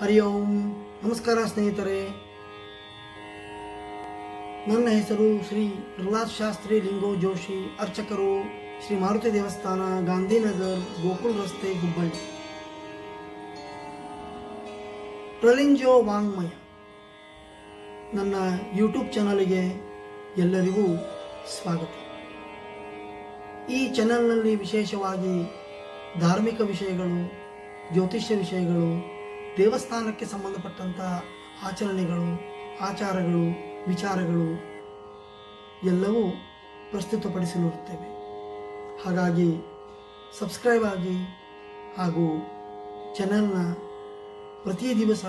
ಹರಿ ಓಂ. ನಮಸ್ಕಾರ ಸ್ನೇಹಿತರೆ. ನನ್ನ ಹೆಸರು ಶ್ರೀ ಪ್ರಹ್ಲಾದ್ ಶಾಸ್ತ್ರಿ ಲಿಂಗೋ ಜೋಶಿ, ಅರ್ಚಕರು ಶ್ರೀ ಮಾರುತಿ ದೇವಸ್ಥಾನ, ಗಾಂಧಿನಗರ್, ಗೋಕುಲ್ ರಸ್ತೆ ಹುಬ್ಬಳ್ಳಿ ಪ್ರಲಿಂಜೋ ವಾಂಗ್ಮಯ. ನನ್ನ ಯೂಟ್ಯೂಬ್ ಚಾನಲ್ಗೆ ಎಲ್ಲರಿಗೂ ಸ್ವಾಗತ. ಈ ಚಾನಲ್ನಲ್ಲಿ ವಿಶೇಷವಾಗಿ ಧಾರ್ಮಿಕ ವಿಷಯಗಳು, ಜ್ಯೋತಿಷ್ಯ ವಿಷಯಗಳು ದೇವಸ್ಥಾನಕ್ಕೆ ಸಂಬಂಧಪಟ್ಟಂಥ ಆಚರಣೆಗಳು, ಆಚಾರಗಳು, ವಿಚಾರಗಳು ಎಲ್ಲವೂ ಪ್ರಸ್ತುತಪಡಿಸಲಿರುತ್ತೇವೆ ಹಾಗಾಗಿ ಸಬ್ಸ್ಕ್ರೈಬ್ ಆಗಿ ಹಾಗೂ ಚಾನೆಲ್ನ ಪ್ರತಿ ದಿವಸ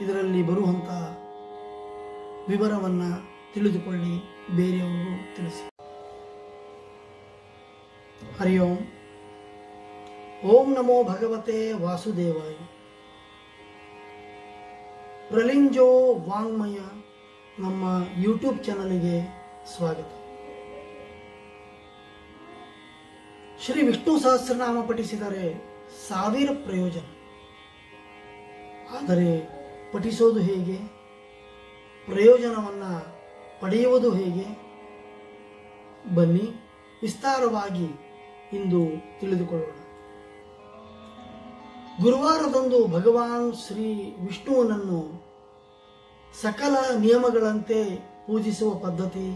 ಇದರಲ್ಲಿ ಬರುವಂಥ ವಿವರವನ್ನು ತಿಳಿದುಕೊಳ್ಳಿ, ಬೇರೆಯವರಿಗೂ ತಿಳಿಸಿ. ಹರಿ ಓಂ. ಓಂ ನಮೋ ಭಗವತೆ ವಾಸುದೇವಾಯ. ಪ್ರಲಿಂಜೋ ವಾಂಗ್ಮಯ ನಮ್ಮ ಯೂಟ್ಯೂಬ್ ಚಾನಲಿಗೆ ಸ್ವಾಗತ. ಶ್ರೀ ವಿಷ್ಣು ಸಹಸ್ರನಾಮ ಪಠಿಸಿದರೆ ಸಾವಿರ ಪ್ರಯೋಜನ. ಆದರೆ ಪಠಿಸೋದು ಹೇಗೆ? ಪ್ರಯೋಜನವನ್ನು ಪಡೆಯುವುದು ಹೇಗೆ? ಬನ್ನಿ ವಿಸ್ತಾರವಾಗಿ ಇಂದು ತಿಳಿದುಕೊಳ್ಳೋಣ. ಗುರುವಾರದಂದು ಭಗವಾನ್ ಶ್ರೀ ವಿಷ್ಣುವನನ್ನು ಸಕಲ ನಿಯಮಗಳಂತೆ ಪೂಜಿಸುವ ಪದ್ಧತಿ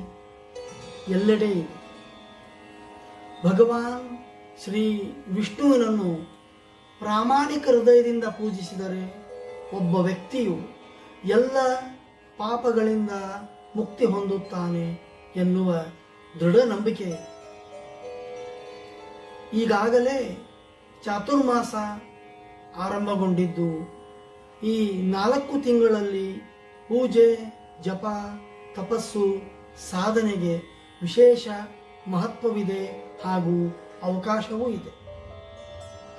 ಎಲ್ಲೆಡೆ ಇದೆ ಭಗವಾನ್ ಶ್ರೀ ವಿಷ್ಣುವಿನನ್ನು ಪ್ರಾಮಾಣಿಕ ಹೃದಯದಿಂದ ಪೂಜಿಸಿದರೆ ಒಬ್ಬ ವ್ಯಕ್ತಿಯು ಎಲ್ಲ ಪಾಪಗಳಿಂದ ಮುಕ್ತಿ ಹೊಂದುತ್ತಾನೆ ಎನ್ನುವ ದೃಢ ನಂಬಿಕೆ. ಈಗಾಗಲೇ ಚಾತುರ್ಮಾಸ ಆರಂಭಗೊಂಡಿದ್ದು. ಈ ನಾಲ್ಕು ತಿಂಗಳಲ್ಲಿ ಪೂಜೆ, ಜಪ, ತಪಸ್ಸು, ಸಾಧನೆಗೆ ವಿಶೇಷ ಮಹತ್ವವಿದೆ ಹಾಗೂ ಅವಕಾಶವೂ ಇದೆ.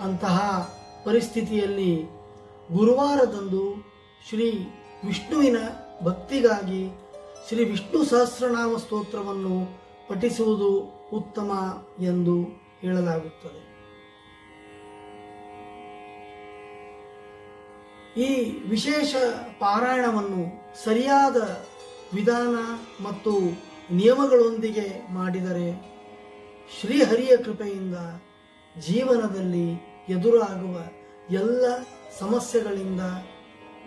ಅಂತಹ ಪರಿಸ್ಥಿತಿಯಲ್ಲಿ ಗುರುವಾರದಂದು ಶ್ರೀ ವಿಷ್ಣುವಿನ ಭಕ್ತಿಗಾಗಿ ಶ್ರೀ ವಿಷ್ಣು ಸಹಸ್ರನಾಮ ಸ್ತೋತ್ರವನ್ನು ಪಠಿಸುವುದು ಉತ್ತಮ ಎಂದು ಹೇಳಲಾಗುತ್ತದೆ. ಈ ವಿಶೇಷ ಪಾರಾಯಣವನ್ನು ಸರಿಯಾದ ವಿಧಾನ ಮತ್ತು ನಿಯಮಗಳೊಂದಿಗೆ ಮಾಡಿದರೆ ಶ್ರೀಹರಿಯ ಕೃಪೆಯಿಂದ ಜೀವನದಲ್ಲಿ ಎದುರಾಗುವ ಎಲ್ಲ ಸಮಸ್ಯೆಗಳಿಂದ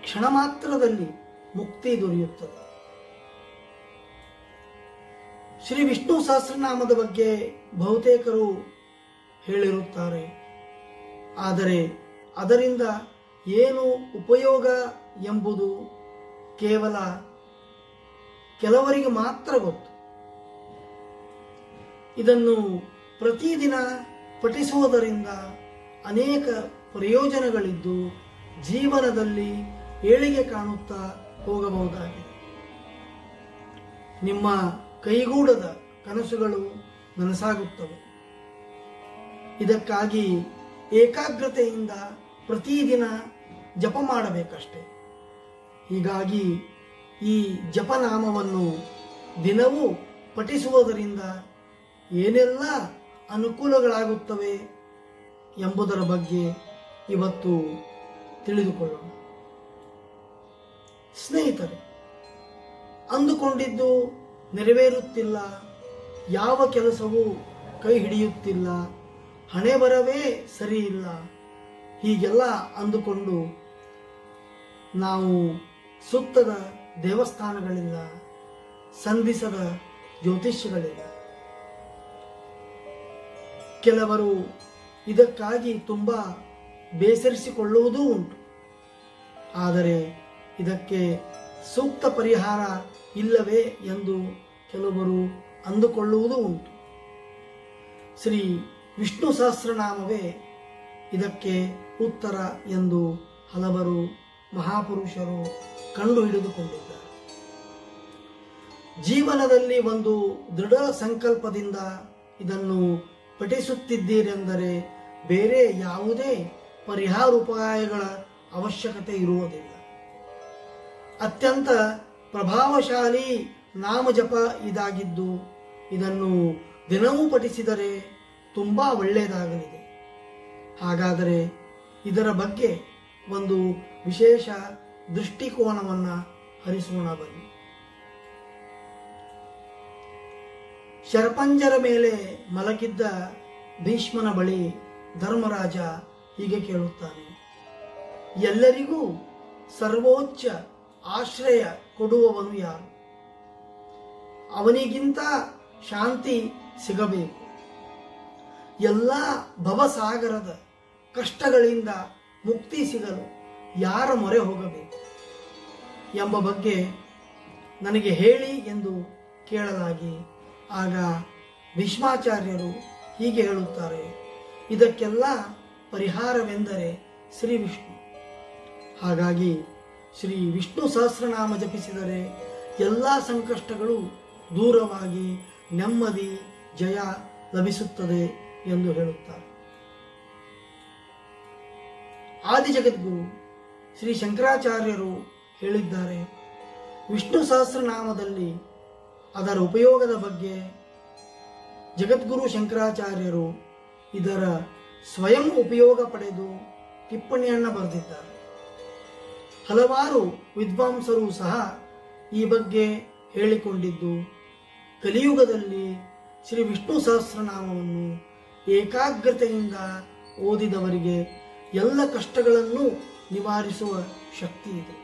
ಕ್ಷಣ ಮಾತ್ರದಲ್ಲಿ ಮುಕ್ತಿ ದೊರೆಯುತ್ತದೆ. ಶ್ರೀ ವಿಷ್ಣು ಸಹಸ್ರನಾಮದ ಬಗ್ಗೆ ಬಹುತೇಕರು ಹೇಳಿರುತ್ತಾರೆ. ಆದರೆ ಅದರಿಂದ ಏನು ಉಪಯೋಗ ಎಂಬುದು ಕೇವಲ ಕೆಲವರಿಗೆ ಮಾತ್ರ ಗೊತ್ತು. ಇದನ್ನು ಪ್ರತಿದಿನ ಪಠಿಸುವುದರಿಂದ ಅನೇಕ ಪ್ರಯೋಜನಗಳಿದ್ದು ಜೀವನದಲ್ಲಿ ಏಳಿಗೆ ಕಾಣುತ್ತಾ ಹೋಗಬಹುದಾಗಿದೆ. ನಿಮ್ಮ ಕೈಗೂಡದ ಕನಸುಗಳು ನನಸಾಗುತ್ತವೆ. ಇದಕ್ಕಾಗಿ ಏಕಾಗ್ರತೆಯಿಂದ ಪ್ರತಿದಿನ ಜಪ ಮಾಡಬೇಕಷ್ಟೆ. ಹೀಗಾಗಿ ಈ ಜಪನಾಮವನ್ನು ದಿನವೂ ಪಠಿಸುವುದರಿಂದ ಏನೆಲ್ಲ ಅನುಕೂಲಗಳಾಗುತ್ತವೆ ಎಂಬುದರ ಬಗ್ಗೆ ಇವತ್ತು ತಿಳಿದುಕೊಳ್ಳೋಣ. ಸ್ನೇಹಿತರೆ, ಅಂದುಕೊಂಡಿದ್ದು ನೆರವೇರುತ್ತಿಲ್ಲ, ಯಾವ ಕೆಲಸವೂ ಕೈ ಹಿಡಿಯುತ್ತಿಲ್ಲ, ಹಣೆ ಬರವೇ ಸರಿ ಇಲ್ಲ. ಹೀಗೆಲ್ಲ ಅಂದುಕೊಂಡು ನಾವು ಸುತ್ತದ ದೇವಸ್ಥಾನಗಳಿಂದ ಸಂಧಿಸದ ಜ್ಯೋತಿಷ್ಯಗಳಿಲ್ಲ ಕೆಲವರು ಇದಕ್ಕಾಗಿ ತುಂಬ ಬೇಸರಿಸಿಕೊಳ್ಳುವುದೂ ಉಂಟು. ಆದರೆ ಇದಕ್ಕೆ ಸೂಕ್ತ ಪರಿಹಾರ ಇಲ್ಲವೇ ಎಂದು ಕೆಲವರು ಅಂದುಕೊಳ್ಳುವುದೂ ಉಂಟು. ಶ್ರೀ ವಿಷ್ಣು ಸಹಸ್ರನಾಮವೇ ಇದಕ್ಕೆ ಉತ್ತರ ಎಂದು ಹಲವರು ಮಹಾಪುರುಷರು ಕಂಡು ಹಿಡಿದುಕೊಂಡಿದ್ದಾರೆ. ಜೀವನದಲ್ಲಿ ಒಂದು ದೃಢ ಸಂಕಲ್ಪದಿಂದ ಇದನ್ನು ಪಠಿಸುತ್ತಿದ್ದೀರೆಂದರೆ ಬೇರೆ ಯಾವುದೇ ಪರಿಹಾರೋಪಾಯಗಳ ಅವಶ್ಯಕತೆ ಇರುವುದಿಲ್ಲ. ಅತ್ಯಂತ ಪ್ರಭಾವಶಾಲಿ ನಾಮಜಪ ಇದಾಗಿದ್ದು ಇದನ್ನು ದಿನವೂ ಪಠಿಸಿದರೆ ತುಂಬ ಒಳ್ಳೆಯದಾಗಲಿದೆ. ಹಾಗಾದರೆ ಇದರ ಬಗ್ಗೆ ಒಂದು ವಿಶೇಷ ದೃಷ್ಟಿಕೋನವನ್ನ ಹರಿಸೋಣ ಬನ್ನಿ. ಶರಪಂಜರ ಮೇಲೆ ಮಲಗಿದ್ದ ಭೀಷ್ಮನ ಬಳಿ ಧರ್ಮರಾಜ ಹೀಗೆ ಕೇಳುತ್ತಾನೆ, ಎಲ್ಲರಿಗೂ ಸರ್ವೋಚ್ಚ ಆಶ್ರಯ ಕೊಡುವವನು ಯಾರು? ಅವನಿಗಿಂತ ಶಾಂತಿ ಸಿಗಬೇಕು. ಎಲ್ಲ ಭವಸಾಗರದ ಕಷ್ಟಗಳಿಂದ ಮುಕ್ತಿ ಸಿಗಲು ಯಾರ ಮೊರೆ ಹೋಗಬೇಕು ಎಂಬ ಬಗ್ಗೆ ನನಗೆ ಹೇಳಿ ಎಂದು ಕೇಳಲಾಗಿ ಆಗ ಭೀಷ್ಮಾಚಾರ್ಯರು ಹೀಗೆ ಹೇಳುತ್ತಾರೆ, ಇದಕ್ಕೆಲ್ಲ ಪರಿಹಾರವೆಂದರೆ ಶ್ರೀ ವಿಷ್ಣು. ಹಾಗಾಗಿ ಶ್ರೀ ವಿಷ್ಣು ಸಹಸ್ರನಾಮ ಜಪಿಸಿದರೆ ಎಲ್ಲ ಸಂಕಷ್ಟಗಳು ದೂರವಾಗಿ ನೆಮ್ಮದಿ, ಜಯ ಲಭಿಸುತ್ತದೆ ಎಂದು ಹೇಳುತ್ತಾರೆ. ಆದಿ ಜಗದ್ಗುರು ಶ್ರೀ ಶಂಕರಾಚಾರ್ಯರು ಹೇಳಿದ್ದಾರೆ. ವಿಷ್ಣು ಸಹಸ್ರನಾಮದಲ್ಲಿ ಅದರ ಉಪಯೋಗದ ಬಗ್ಗೆ ಜಗದ್ಗುರು ಶಂಕರಾಚಾರ್ಯರು ಇದರ ಸ್ವಯಂ ಉಪಯೋಗ ಪಡೆದು ಟಿಪ್ಪಣಿಯನ್ನು ಬರೆದಿದ್ದಾರೆ. ಹಲವಾರು ವಿದ್ವಾಂಸರು ಸಹ ಈ ಬಗ್ಗೆ ಹೇಳಿಕೊಂಡಿದ್ದು ಕಲಿಯುಗದಲ್ಲಿ ಶ್ರೀ ವಿಷ್ಣು ಸಹಸ್ರನಾಮವನ್ನು ಏಕಾಗ್ರತೆಯಿಂದ ಓದಿದವರಿಗೆ ಎಲ್ಲ ಕಷ್ಟಗಳನ್ನು ನಿವಾರಿಸುವ ಶಕ್ತಿ ಇದೆ.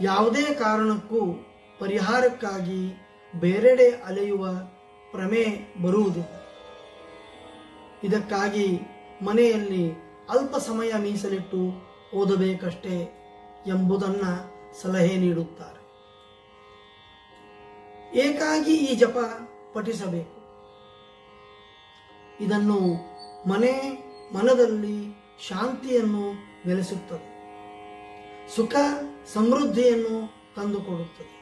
ಯಾವುದೇ ಕಾರಣಕ್ಕೂ ಪರಿಹಾರಕ್ಕಾಗಿ ಬೇರೆಡೆ ಅಲೆಯುವ ಪ್ರಮೆ ಬರುವುದಿಲ್ಲ. ಇದಕ್ಕಾಗಿ ಮನೆಯಲ್ಲಿ ಅಲ್ಪ ಸಮಯ ಮೀಸಲಿಟ್ಟು ಓದಬೇಕಷ್ಟೇ ಎಂಬುದನ್ನು ಸಲಹೆ ನೀಡುತ್ತಾರೆ. ಏಕಾಗಿ ಈ ಜಪ ಪಠಿಸಬೇಕು. ಇದನ್ನು ಮನೆ ಮನದಲ್ಲಿ ಶಾಂತಿಯನ್ನು ನೆಲೆಸುತ್ತದೆ. ಸುಖ ಸಮೃದ್ಧಿಯನ್ನು ತಂದುಕೊಡುತ್ತದೆ.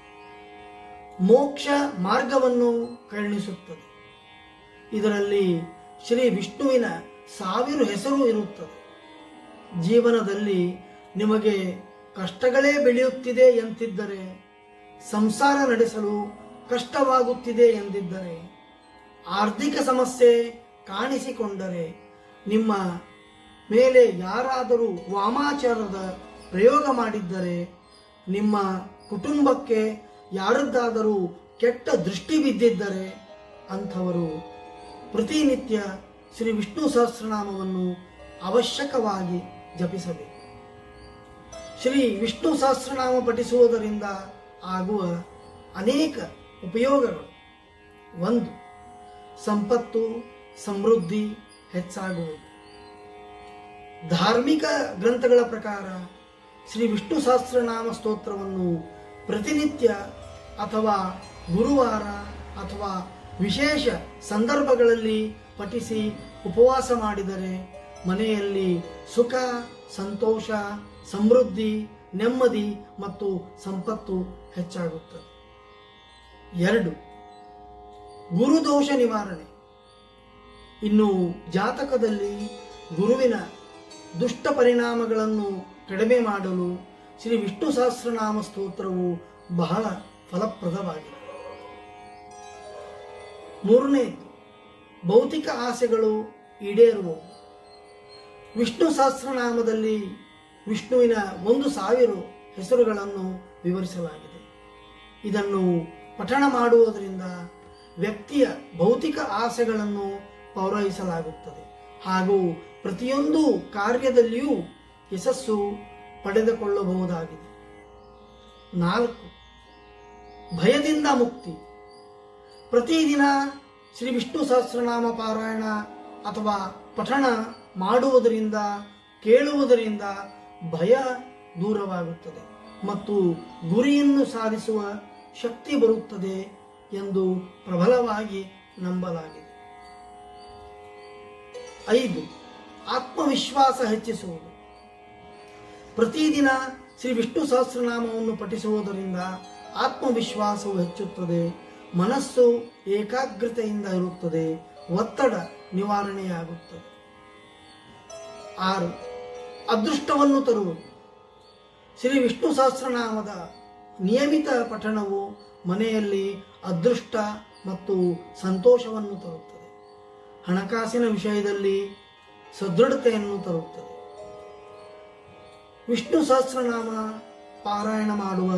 ಮೋಕ್ಷ ಮಾರ್ಗವನ್ನು ಕರುಣಿಸುತ್ತದೆ. ಇದರಲ್ಲಿ ಶ್ರೀ ವಿಷ್ಣುವಿನ ಸಾವಿರ ಹೆಸರು ಇರುತ್ತದೆ. ಜೀವನದಲ್ಲಿ ನಿಮಗೆ ಕಷ್ಟಗಳೇ ಬೆಳೆಯುತ್ತಿದೆ ಎಂತಿದ್ದರೆ, ಸಂಸಾರ ನಡೆಸಲು ಕಷ್ಟವಾಗುತ್ತಿದೆ ಎಂದಿದ್ದರೆ, ಆರ್ಥಿಕ ಸಮಸ್ಯೆ ಕಾಣಿಸಿಕೊಂಡರೆ ನಿಮ್ಮ ಮೇಲೆ ಯಾರಾದರೂ ವಾಮಾಚಾರದ ಪ್ರಯೋಗ ಮಾಡಿದ್ದರೆ ನಿಮ್ಮ ಕುಟುಂಬಕ್ಕೆ ಯಾರದ್ದಾದರೂ ಕೆಟ್ಟ ದೃಷ್ಟಿ ಬಿದ್ದಿದ್ದರೆ ಅಂಥವರು ಪ್ರತಿನಿತ್ಯ ಶ್ರೀ ವಿಷ್ಣು ಸಹಸ್ರನಾಮವನ್ನು ಅವಶ್ಯಕವಾಗಿ ಜಪಿಸಬೇಕು. ಶ್ರೀ ವಿಷ್ಣು ಸಹಸ್ರನಾಮ ಪಠಿಸುವುದರಿಂದ ಆಗುವ ಅನೇಕ ಉಪಯೋಗಗಳು. ಒಂದು, ಸಂಪತ್ತು, ಸಮೃದ್ಧಿ ಹೆಚ್ಚಾಗುವುದು. ಧಾರ್ಮಿಕ ಗ್ರಂಥಗಳ ಪ್ರಕಾರ ಶ್ರೀ ವಿಷ್ಣು ಸಹಸ್ರನಾಮ ಸ್ತೋತ್ರವನ್ನು ಪ್ರತಿನಿತ್ಯ ಅಥವಾ ಗುರುವಾರ ಅಥವಾ ವಿಶೇಷ ಸಂದರ್ಭಗಳಲ್ಲಿ ಪಠಿಸಿ ಉಪವಾಸ ಮಾಡಿದರೆ ಮನೆಯಲ್ಲಿ ಸುಖ, ಸಂತೋಷ, ಸಮೃದ್ಧಿ, ನೆಮ್ಮದಿ ಮತ್ತು ಸಂಪತ್ತು ಹೆಚ್ಚಾಗುತ್ತದೆ. ಎರಡು, ಗುರುದೋಷ ನಿವಾರಣೆ. ಇನ್ನು ಜಾತಕದಲ್ಲಿ ಗುರುವಿನ ದುಷ್ಟ ಪರಿಣಾಮಗಳನ್ನು ಕಡಿಮೆ ಮಾಡಲು ಶ್ರೀ ವಿಷ್ಣು ಸಹಸ್ರನಾಮ ಸ್ತೋತ್ರವು ಬಹಳ ಫಲಪ್ರದವಾಗಿದೆ. ಮೂರನೇ, ಭೌತಿಕ ಆಸೆಗಳು ಈಡೇರುವವು. ವಿಷ್ಣು ಸಹಸ್ರನಾಮದಲ್ಲಿ ವಿಷ್ಣುವಿನ ಒಂದು ಸಾವಿರ ಹೆಸರುಗಳನ್ನು ವಿವರಿಸಲಾಗಿದೆ. ಇದನ್ನು ಪಠಣ ಮಾಡುವುದರಿಂದ ವ್ಯಕ್ತಿಯ ಭೌತಿಕ ಆಸೆಗಳನ್ನು ಪೌರೈಸಲಾಗುತ್ತದೆ ಹಾಗೂ ಪ್ರತಿಯೊಂದು ಕಾರ್ಯದಲ್ಲಿಯೂ ಯಶಸ್ಸು ಪಡೆದುಕೊಳ್ಳಬಹುದಾಗಿದೆ. ನಾಲ್ಕು, ಭಯದಿಂದ ಮುಕ್ತಿ. ಪ್ರತಿದಿನ ಶ್ರೀ ವಿಷ್ಣು ಸಹಸ್ರನಾಮ ಪಾರಾಯಣ ಅಥವಾ ಪಠಣ ಮಾಡುವುದರಿಂದ, ಕೇಳುವುದರಿಂದ ಭಯ ದೂರವಾಗುತ್ತದೆ ಮತ್ತು ಗುರಿಯನ್ನು ಸಾಧಿಸುವ ಶಕ್ತಿ ಬರುತ್ತದೆ ಎಂದು ಪ್ರಬಲವಾಗಿ ನಂಬಲಾಗಿದೆ. ಐದು ಆತ್ಮವಿಶ್ವಾಸ ಹೆಚ್ಚಿಸುವುದು. ಪ್ರತಿದಿನ ಶ್ರೀ ವಿಷ್ಣು ಸಹಸ್ರನಾಮವನ್ನು ಪಠಿಸುವುದರಿಂದ ಆತ್ಮವಿಶ್ವಾಸವು ಹೆಚ್ಚುತ್ತದೆ, ಮನಸ್ಸು ಏಕಾಗ್ರತೆಯಿಂದ ಇರುತ್ತದೆ, ಒತ್ತಡ ನಿವಾರಣೆಯಾಗುತ್ತದೆ. ಆರು, ಅದೃಷ್ಟವನ್ನು ತರುವುದು. ಶ್ರೀ ವಿಷ್ಣು ಸಹಸ್ರನಾಮದ ನಿಯಮಿತ ಪಠಣವು ಮನೆಯಲ್ಲಿ ಅದೃಷ್ಟ ಮತ್ತು ಸಂತೋಷವನ್ನು ತರುತ್ತದೆ. ಹಣಕಾಸಿನ ವಿಷಯದಲ್ಲಿ ಸದೃಢತೆಯನ್ನು ತರುತ್ತದೆ. ವಿಷ್ಣು ಸಹಸ್ರನಾಮ ಪಾರಾಯಣ ಮಾಡುವ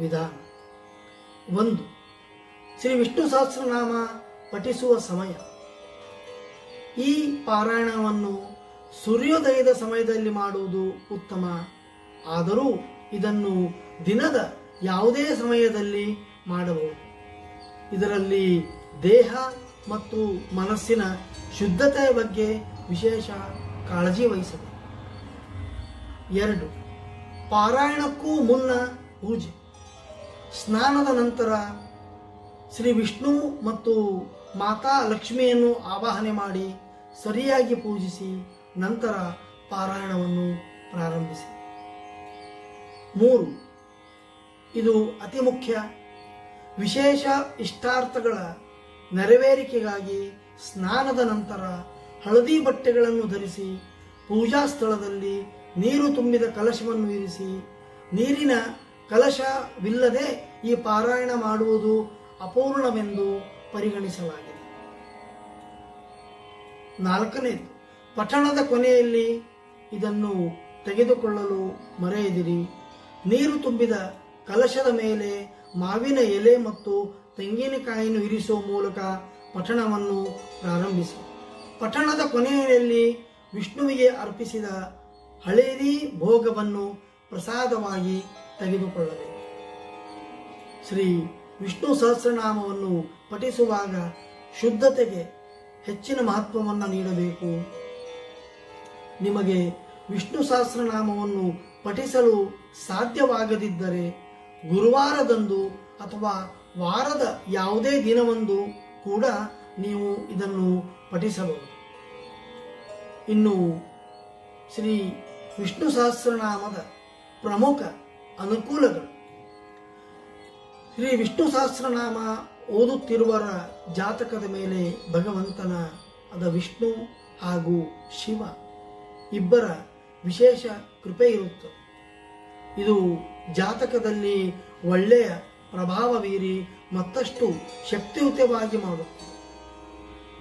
ವಿಧಾನ. ಒಂದು, ಶ್ರೀ ವಿಷ್ಣು ಸಹಸ್ರನಾಮ ಪಠಿಸುವ ಸಮಯ. ಈ ಪಾರಾಯಣವನ್ನು ಸೂರ್ಯೋದಯದ ಸಮಯದಲ್ಲಿ ಮಾಡುವುದು ಉತ್ತಮ. ಆದರೂ ಇದನ್ನು ದಿನದ ಯಾವುದೇ ಸಮಯದಲ್ಲಿ ಮಾಡಬಹುದು. ಇದರಲ್ಲಿ ದೇಹ ಮತ್ತು ಮನಸ್ಸಿನ ಶುದ್ಧತೆಯ ಬಗ್ಗೆ ವಿಶೇಷ ಕಾಳಜಿ ವಹಿಸಬೇಕು ಎರಡು, ಪಾರಾಯಣಕ್ಕೂ ಮುನ್ನ ಪೂಜೆ. ಸ್ನಾನದ ನಂತರ ಶ್ರೀ ವಿಷ್ಣು ಮತ್ತು ಮಾತಾ ಲಕ್ಷ್ಮಿಯನ್ನು ಆವಾಹನೆ ಮಾಡಿ ಸರಿಯಾಗಿ ಪೂಜಿಸಿ ನಂತರ ಪಾರಾಯಣವನ್ನು ಪ್ರಾರಂಭಿಸಿ. ಮೂರು, ಇದು ಅತಿ ಮುಖ್ಯ. ವಿಶೇಷ ಇಷ್ಟಾರ್ಥಗಳ ನೆರವೇರಿಕೆಗಾಗಿ ಸ್ನಾನದ ನಂತರ ಹಳದಿ ಬಟ್ಟೆಗಳನ್ನು ಧರಿಸಿ, ಪೂಜಾ ಸ್ಥಳದಲ್ಲಿ ನೀರು ತುಂಬಿದ ಕಲಶವನ್ನು ಇರಿಸಿ, ನೀರಿನ ಕಲಶವಿಲ್ಲದೆ ಈ ಪಾರಾಯಣ ಮಾಡುವುದು ಅಪೂರ್ಣವೆಂದು ಪರಿಗಣಿಸಲಾಗಿದೆ. ನಾಲ್ಕನೇದು ಪಠಣದ ಕೊನೆಯಲ್ಲಿ ಇದನ್ನು ತೆಗೆದುಕೊಳ್ಳಲು ಮರೆಯದಿರಿ. ನೀರು ತುಂಬಿದ ಕಲಶದ ಮೇಲೆ ಮಾವಿನ ಎಲೆ ಮತ್ತು ತೆಂಗಿನಕಾಯಿಯನ್ನು ಇರಿಸುವ ಮೂಲಕ ಪಠಣವನ್ನು ಪ್ರಾರಂಭಿಸಿ. ಪಠಣದ ಕೊನೆಯಲ್ಲಿ ವಿಷ್ಣುವಿಗೆ ಅರ್ಪಿಸಿದ ಹಳೇರಿ ಭೋಗವನ್ನು ಪ್ರಸಾದವಾಗಿ ತೆಗೆದುಕೊಳ್ಳಬೇಕು. ಶ್ರೀ ವಿಷ್ಣು ಸಹಸ್ರನಾಮವನ್ನು ಪಠಿಸುವಾಗ ಶುದ್ಧತೆಗೆ ಹೆಚ್ಚಿನ ಮಹತ್ವವನ್ನು ನೀಡಬೇಕು. ನಿಮಗೆ ವಿಷ್ಣು ಸಹಸ್ರನಾಮವನ್ನು ಪಠಿಸಲು ಸಾಧ್ಯವಾಗದಿದ್ದರೆ ಗುರುವಾರದಂದು ಅಥವಾ ವಾರದ ಯಾವುದೇ ದಿನವಂದು ಕೂಡ ನೀವು ಇದನ್ನು ಪಠಿಸಬಹುದು. ಇನ್ನು ಶ್ರೀ ವಿಷ್ಣು ಸಹಸ್ರನಾಮದ ಪ್ರಮುಖ ಅನುಕೂಲಗಳು. ಶ್ರೀ ವಿಷ್ಣು ಸಹಸ್ರನಾಮ ಓದುತ್ತಿರುವರ ಜಾತಕದ ಮೇಲೆ ಭಗವಂತನ, ಅದ ವಿಷ್ಣು ಹಾಗೂ ಶಿವ ಇಬ್ಬರ ವಿಶೇಷ ಕೃಪೆ ಇರುತ್ತದೆ. ಇದು ಜಾತಕದಲ್ಲಿ ಒಳ್ಳೆಯ ಪ್ರಭಾವ ಬೀರಿ ಮತ್ತಷ್ಟು ಶಕ್ತಿಯುತವಾಗಿ ಮಾಡುತ್ತದೆ.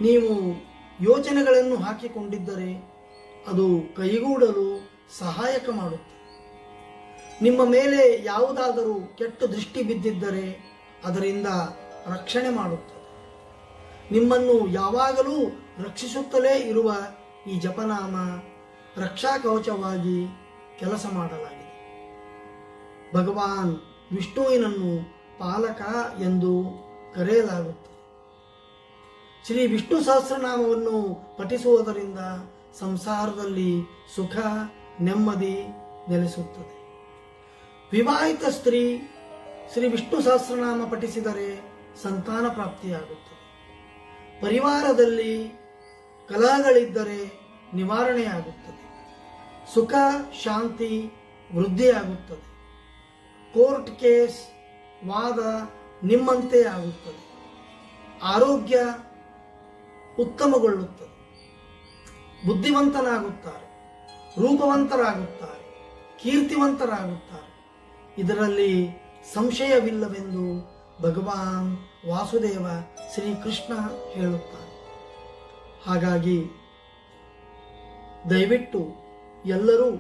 ನೀವು ಯೋಚನೆಗಳನ್ನು ಹಾಕಿಕೊಂಡಿದ್ದರೆ ಅದು ಕೈಗೂಡಲು ಸಹಾಯಕ ಮಾಡುತ್ತದೆ ನಿಮ್ಮ ಮೇಲೆ ಯಾವುದಾದರೂ ಕೆಟ್ಟ ದೃಷ್ಟಿ ಬಿದ್ದಿದ್ದರೆ ಅದರಿಂದ ರಕ್ಷಣೆ ಮಾಡುತ್ತದೆ ನಿಮ್ಮನ್ನು ಯಾವಾಗಲೂ ರಕ್ಷಿಸುತ್ತಲೇ ಇರುವ ಈ ಜಪನಾಮ ರಕ್ಷಾ ಕವಚವಾಗಿ ಕೆಲಸ ಮಾಡಲಾಗಿದೆ. ಭಗವಾನ್ ವಿಷ್ಣುವಿನನ್ನು ಪಾಲಕ ಎಂದು ಕರೆಯಲಾಗುತ್ತದೆ. ಶ್ರೀ ವಿಷ್ಣು ಸಹಸ್ರನಾಮವನ್ನು ಪಠಿಸುವುದರಿಂದ ಸಂಸಾರದಲ್ಲಿ ಸುಖ, ನೆಮ್ಮದಿ ನೆಲೆಸುತ್ತದೆ. ವಿವಾಹಿತ ಸ್ತ್ರೀ ಶ್ರೀ ವಿಷ್ಣು ಸಹಸ್ರನಾಮ ಪಠಿಸಿದರೆ ಸಂತಾನ ಪ್ರಾಪ್ತಿಯಾಗುತ್ತದೆ. ಪರಿವಾರದಲ್ಲಿ ಕಲಹಗಳಿದ್ದರೆ ನಿವಾರಣೆಯಾಗುತ್ತದೆ. ಸುಖ, ಶಾಂತಿ ವೃದ್ಧಿಯಾಗುತ್ತದೆ. ಕೋರ್ಟ್ ಕೇಸ್, ವಾದ ನಿಮ್ಮಂತೆ ಆಗುತ್ತದೆ ಆರೋಗ್ಯ ಉತ್ತಮಗೊಳ್ಳುತ್ತದೆ. ಬುದ್ಧಿವಂತನಾಗುತ್ತಾರೆ, ರೂಪವಂತರಾಗುತ್ತಾರೆ, ಕೀರ್ತಿವಂತರಾಗುತ್ತಾರೆ. ಇದರಲ್ಲಿ ಸಂಶಯವಿಲ್ಲವೆಂದು ಭಗವಾನ್ ವಾಸುದೇವ ಶ್ರೀಕೃಷ್ಣ ಹೇಳುತ್ತಾನೆ ಹಾಗಾಗಿ ದಯವಿಟ್ಟು ಎಲ್ಲರೂ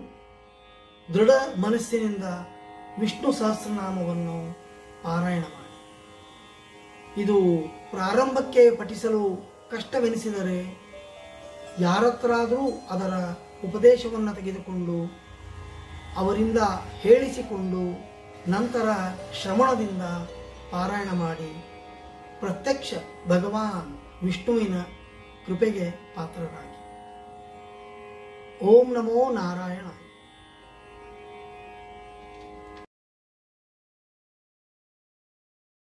ದೃಢ ಮನಸ್ಸಿನಿಂದ ವಿಷ್ಣು ಸಹಸ್ರನಾಮವನ್ನು ಪಾರಾಯಣ ಮಾಡಿ. ಇದು ಪ್ರಾರಂಭಕ್ಕೆ ಪಠಿಸಲು ಕಷ್ಟವೆನಿಸಿದರೆ ಯಾರತ್ರಾದರೂ ಅದರ ಉಪದೇಶವನ್ನು ತೆಗೆದುಕೊಂಡು ಅವರಿಂದ ಹೇಳಿಸಿಕೊಂಡು ನಂತರ ಶ್ರವಣದಿಂದ ಪಾರಾಯಣ ಮಾಡಿ ಪ್ರತ್ಯಕ್ಷ ಭಗವಾನ್ ವಿಷ್ಣುವಿನ ಕೃಪೆಗೆ ಪಾತ್ರರಾಗಿ. ಓಂ ನಮೋ ನಾರಾಯಣ